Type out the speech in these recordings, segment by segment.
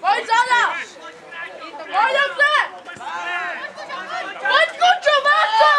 Pojď Zana! Pojď dobře! Pojď Kučo, Váco!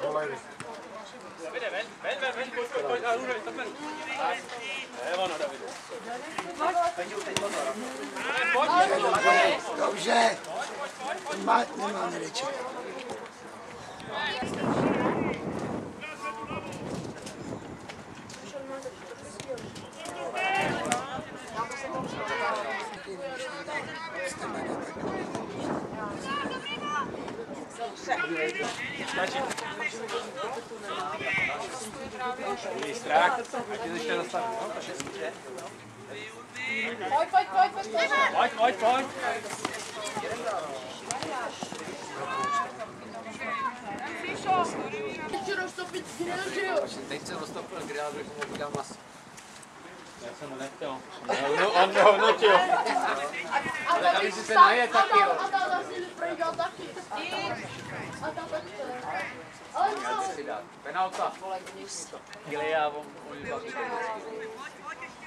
Davide, ven, ven, ven, ven, pojď, pojď, pojď, a Rudolf, tam ven. Je ono, Davide. dobře. Má, nemáme reči. Stačí. Měj strach, ať tě ještě zastaví. no, tak je. Pojď, pojď, pojď, pojď, pojď. Pojď, pojď, pojď. Chci roztopit grill, že jo? Teď jsem roztopil grill, abych mohl udělat maso. Já jsem nechtěl. No, on nehodnotil. A tady si se najet taky, jo. A tam zase projděl taky. A tam taky. Ale co? Si dát. Penalta. Chvíli a on on baví.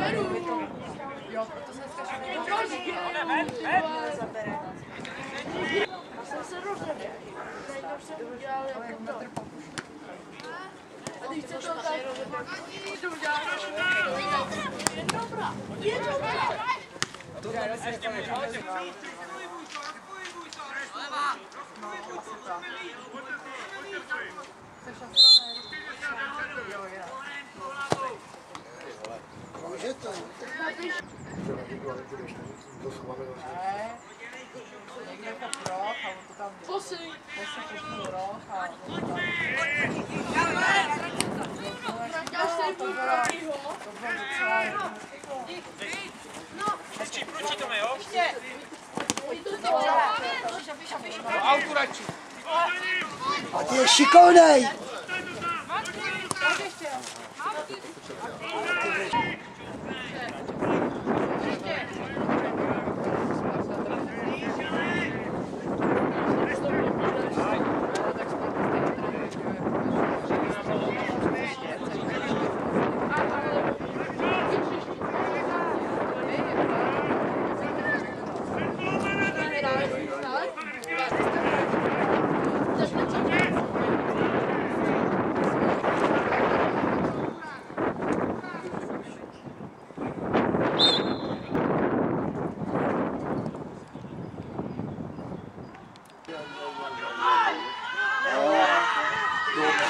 Žeru. Jo, proto se dneska špatně. Já jsem se rozhodl. Najednou jsem udělal jako to. A když se to tak... To udělal. Je dobrá. Je dobrá. To. Posej. Já se půl pravýho. Průčí, průčí to jo? Do autu radši. A ty je šikovnej.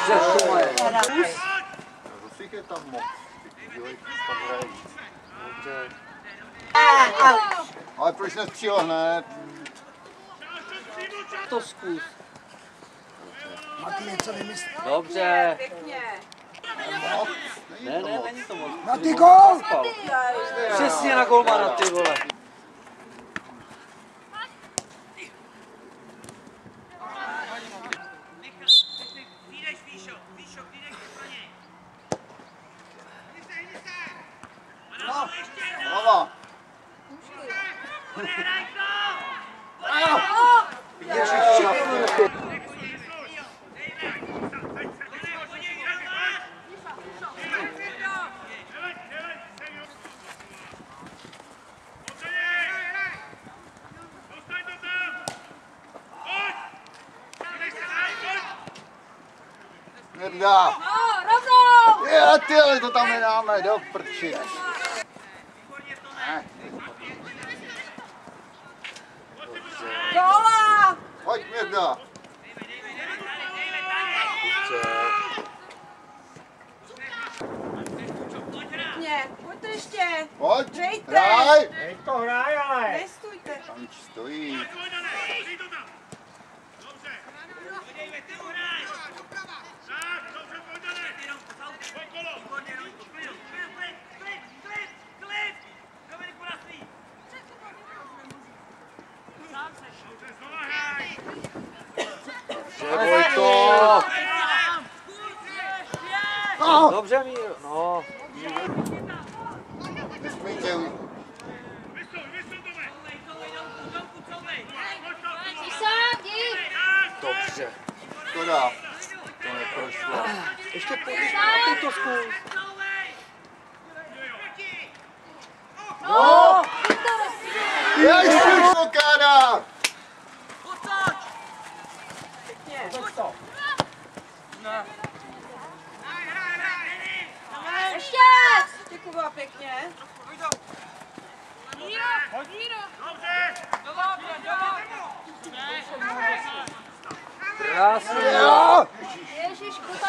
Zase je tam moc. Ty kudilej, tam hrají. Dobře. Ale proč nestřílel hned? To zkus. Mati něco vymyslí. Dobře. Moc? Ne, Není to ne, moc. není to moc. Mati, gol! Spal. Přesně na golmana, ty vole. Mirda. Je, ty, ale to tam nedáme, do prči. Ne. Gola! Pojď, Mirda. Pěkně, pojďte ještě. Pojď, Hrajte. hraj. to hraj, ale. Nestůjte. Tam stojí. Neboj to. Dobře, Míro. No. Nesmíte už. Dobře. Škoda. To neprošlo. Ještě pojď, ty to zkus. No! Ježiš, blokáda! Ještě! Ještě Kuba, pěkně. Krásně. Jo! Ježíš, Kuba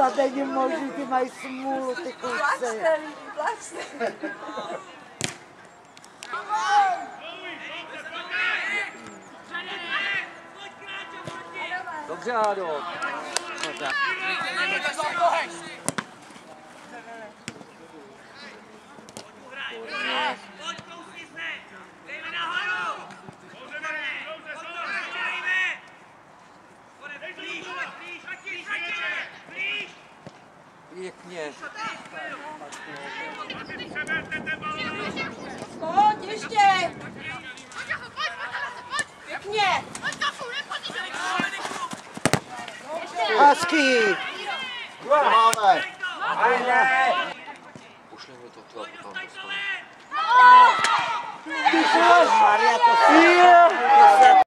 Snad není možný, ty mají smůlu, ty kluci. Dobře, Ádo. No tak. Pěkně. Pojď, ještě. Pěkně. Hezký. Máme. Pošleme to tla, tam to stane. Maria, to si... To se